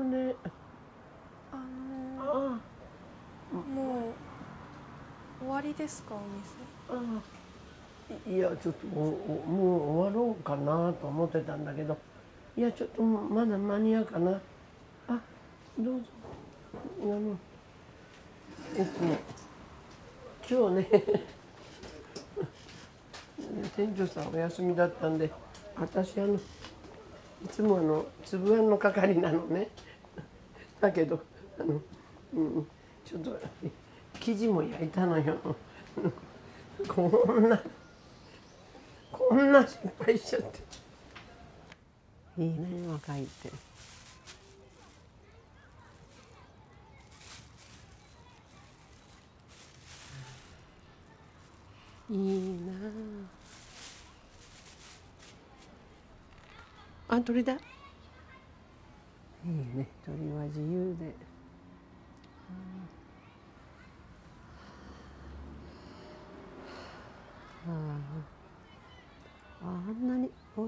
ほんで。あのあー、もう終わりですかお店？ああいやちょっともうもう終わろうかなと思ってたんだけど。いやちょっとまだ間に合うかな。あどうぞ。あのえっと今日ね 店長さんお休みだったんで私あのいつもあの粒あんの係なのねだけどあの、うん、ちょっと生地も焼いたのよ。こんなこんな失敗しちゃって。いいね若いって。いいなああ鳥だ？いいね。鳥は自由で。あああんなにうわ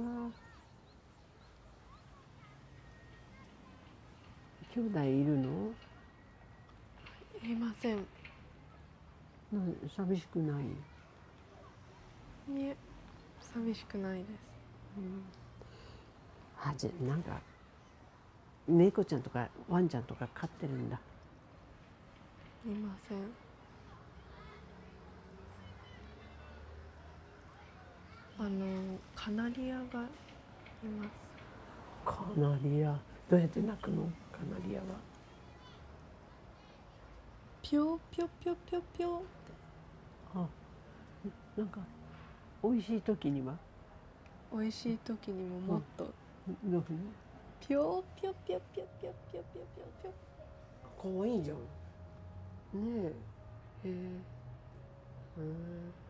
兄弟いるの？いません。な寂しくない、いえ寂しくないです。あじゃなんか猫ちゃんとかワンちゃんとか飼ってるんだ。いません。あのカナリアがいます。カナリア？どうやって鳴くの？カナリアは。ぴょぴょぴょぴょぴょってあなんか美味しい時には？美味しい時にももっと。どういう？ぴょぴょぴょぴょぴょぴょぴょぴょぴょ可愛いじゃんねえへえへえ